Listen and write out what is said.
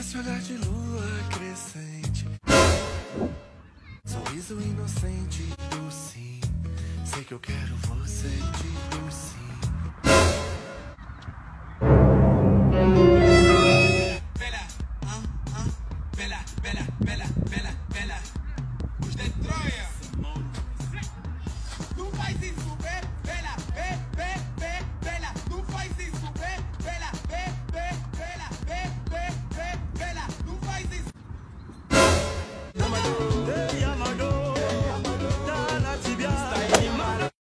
Esse olhar de lua crescente. Sorriso inocente do sim. Sei que eu quero você de meu sim. Bela, ah, ah, bela, bela, bela